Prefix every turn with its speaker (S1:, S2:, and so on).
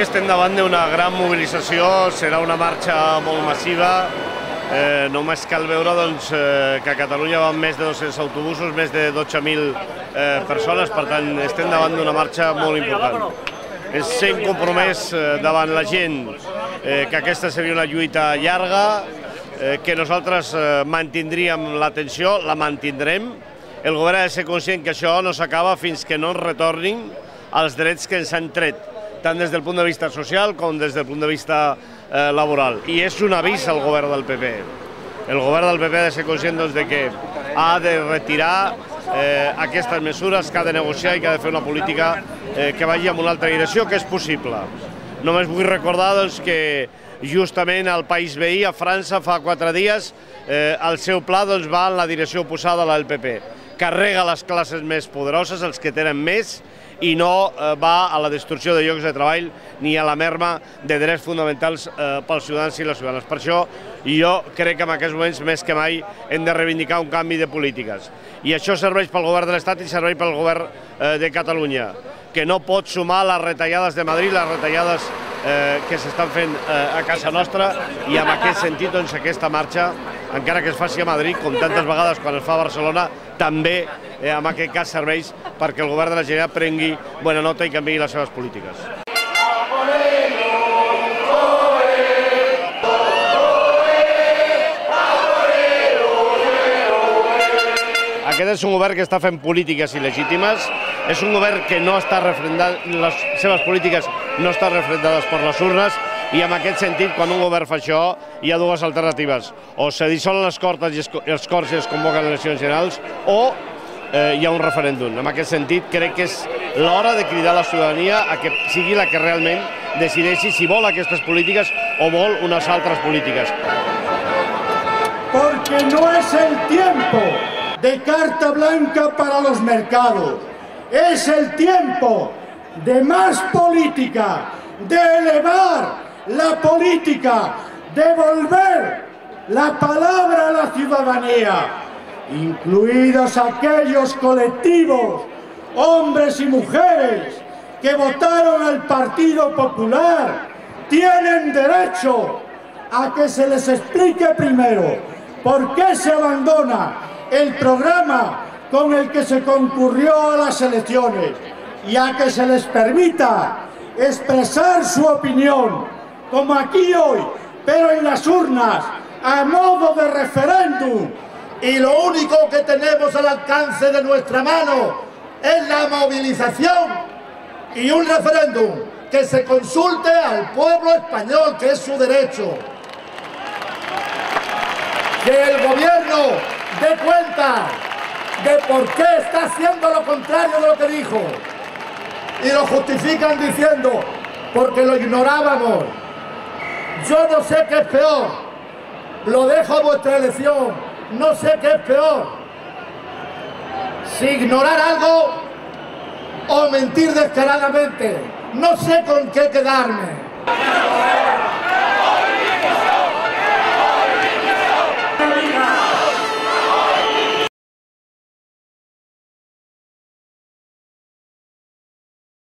S1: que estem davant d'una gran mobilització, serà una marxa molt massiva, eh, només cal veure doncs, eh, que a Catalunya van més de 200 autobusos, més de 12.000 eh, persones, per tant estem davant d'una marxa molt important. Ens hem compromès eh, davant la gent eh, que aquesta seria una lluita llarga, eh, que nosaltres eh, mantindríem l'atenció, la mantindrem. El govern ha de ser conscient que això no s'acaba fins que no ens retornin els drets que ens han tret, tant des del punt de vista social com des del punt de vista eh, laboral. I és un avís al govern del PP. El govern del PP ha de ser conscient doncs, de que ha de retirar eh, aquestes mesures, que ha de negociar i que ha de fer una política eh, que vagi en una altra direcció, que és possible. Només vull recordar doncs, que justament al país veí, a França, fa quatre dies, eh, el seu pla doncs, va en la direcció oposada a la del PP. Carrega les classes més poderoses, els que tenen més, i no eh, va a la destrucció de llocs de treball ni a la merma de drets fonamentals eh, pels ciutadans i les ciutadanes. Per això jo crec que en aquests moments més que mai hem de reivindicar un canvi de polítiques. I això serveix pel govern de l'Estat i serveix pel govern eh, de Catalunya, que no pot sumar les retallades de Madrid, les retallades que s'estan fent a casa nostra i en aquest sentit doncs, aquesta marxa, encara que es faci a Madrid, com tantes vegades quan es fa a Barcelona, també eh, en aquest cas serveix perquè el govern de la Generalitat prengui bona nota i canviï les seves polítiques. Aquest és un govern que està fent polítiques il·legítimes, és un govern que no està refrendant, les seves polítiques no estan refrendades per les urnes, i en aquest sentit, quan un govern fa això, hi ha dues alternatives. O se dissolen les cortes i els Corts i es convoquen eleccions generals, o eh, hi ha un referèndum. En aquest sentit, crec que és l'hora de cridar la ciutadania a que sigui la que realment decideixi si vol aquestes polítiques o vol unes altres polítiques.
S2: Porque no es el tiempo de carta blanca para los mercados. Es el tiempo de más política, de elevar la política, devolver la palabra a la ciudadanía, incluidos aquellos colectivos, hombres y mujeres, que votaron al Partido Popular, tienen derecho a que se les explique primero por qué se abandona el programa con el que se concurrió a las elecciones y a que se les permita expresar su opinión como aquí hoy, pero en las urnas, a modo de referéndum.
S3: Y lo único que tenemos al alcance de nuestra mano es la movilización y un referéndum que se consulte al pueblo español, que es su derecho. Que el gobierno dé cuenta de por qué está haciendo lo contrario de lo que dijo. Y lo justifican diciendo, porque lo ignorábamos, yo no sé qué es peor. Lo dejo a vuestra elección. No sé qué es peor. Si ignorar algo o mentir descaradamente. No sé con qué quedarme.